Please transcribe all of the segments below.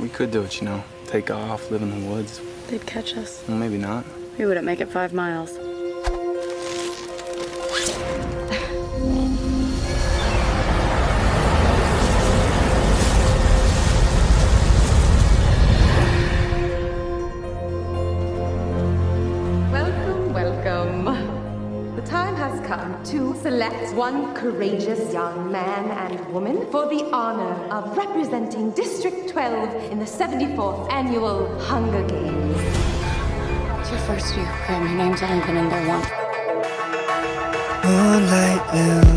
We could do it, you know. Take off, live in the woods. They'd catch us. Well, maybe not. We wouldn't make it five miles. Time has come to select one courageous young man and woman for the honor of representing District 12 in the 74th Annual Hunger Games. It's your first year, Prim. Your name's only been in there once. Moonlight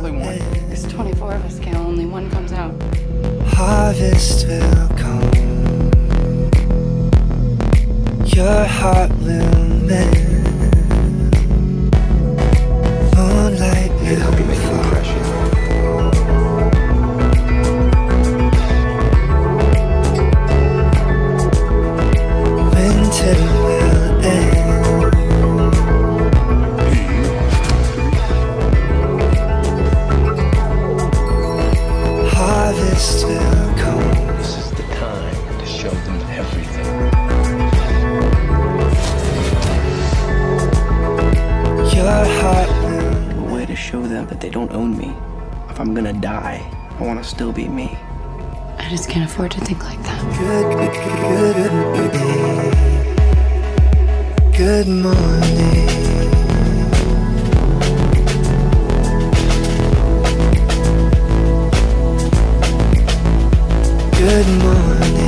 all they want. There's 24 of us, Gale. Only one comes out. Harvest show them that they don't own me. If I'm gonna die, I wanna still be me. I just can't afford to think like that. good, good, good, good morning. Good morning.